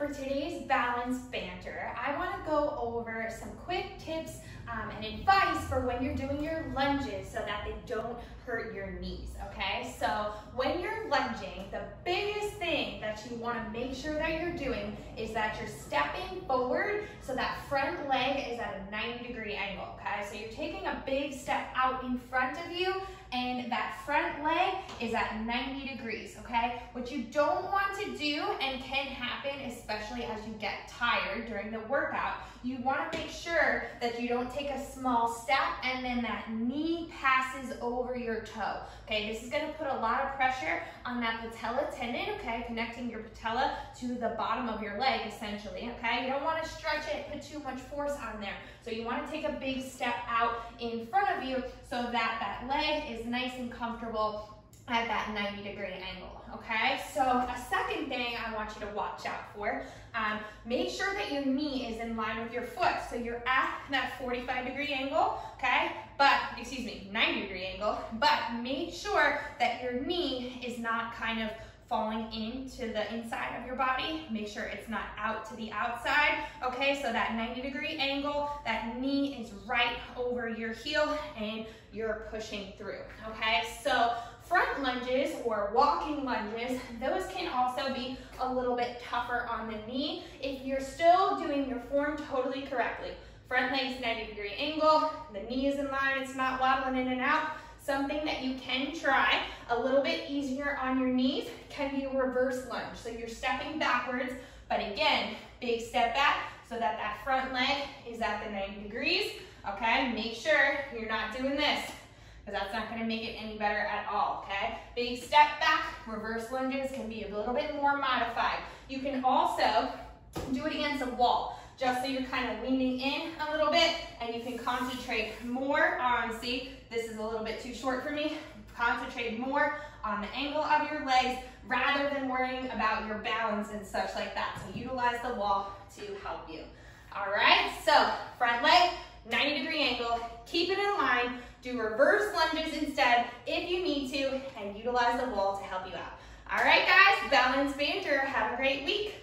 for today's balance banter, I want to go over some quick tips um, and advice for when you're doing your lunges so that they don't hurt your knees, okay? So when you're lunging, the thing that you want to make sure that you're doing is that you're stepping forward so that front leg is at a 90 degree angle, okay? So you're taking a big step out in front of you and that front leg is at 90 degrees, okay? What you don't want to do and can happen, especially as you get tired during the workout, you wanna make sure that you don't take a small step and then that knee passes over your toe, okay? This is gonna put a lot of pressure on that patella tendon, okay? Your patella to the bottom of your leg, essentially, okay? You don't wanna stretch it, put too much force on there. So you wanna take a big step out in front of you so that that leg is nice and comfortable at that 90 degree angle, okay? So a second thing I want you to watch out for, um, make sure that your knee is in line with your foot. So you're at that 45 degree angle, okay? But, excuse me, 90 degree angle, but make sure that your knee is not kind of falling into the inside of your body. Make sure it's not out to the outside, okay? So that 90 degree angle, that knee is right over your heel and you're pushing through, okay? So front lunges or walking lunges, those can also be a little bit tougher on the knee if you're still doing your form totally correctly. Front leg's 90 degree angle, the knee is in line, it's not wobbling in and out, Something that you can try a little bit easier on your knees can be a reverse lunge. So you're stepping backwards, but again, big step back so that that front leg is at the 90 degrees. Okay, make sure you're not doing this because that's not gonna make it any better at all, okay? Big step back, reverse lunges can be a little bit more modified. You can also do it against a wall just so you're kind of leaning in a little bit and you can concentrate more on, see, this is a little bit too short for me. Concentrate more on the angle of your legs rather than worrying about your balance and such like that. So utilize the wall to help you. All right, so front leg, 90 degree angle, keep it in line, do reverse lunges instead if you need to, and utilize the wall to help you out. All right, guys, balance banter. Have a great week.